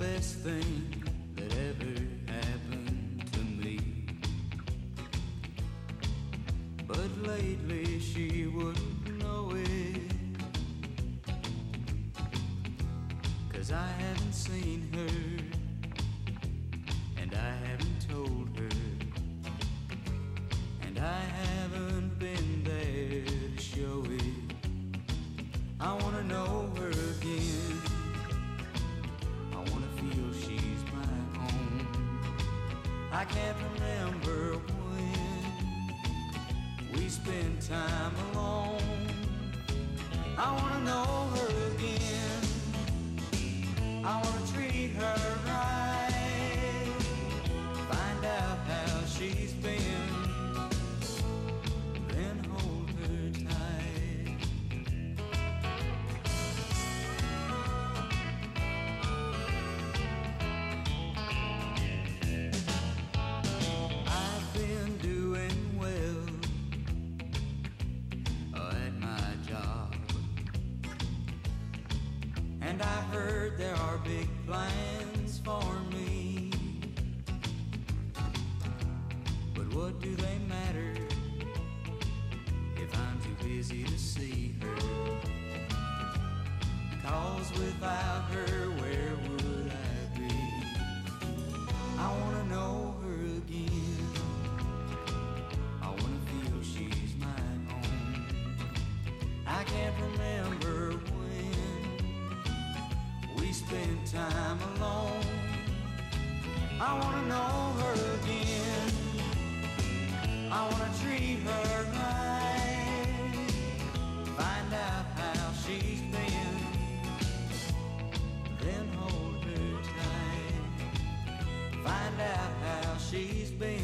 best thing that ever happened to me. But lately she wouldn't know it. Cause I haven't seen her, and I haven't told I can't remember when we spent time alone. I wanna know her And I heard there are big plans for me. But what do they matter if I'm too busy to see her? Cause without her, I wanna know her again. I wanna treat her right. Find out how she's been, then hold her tight. Find out how she's been.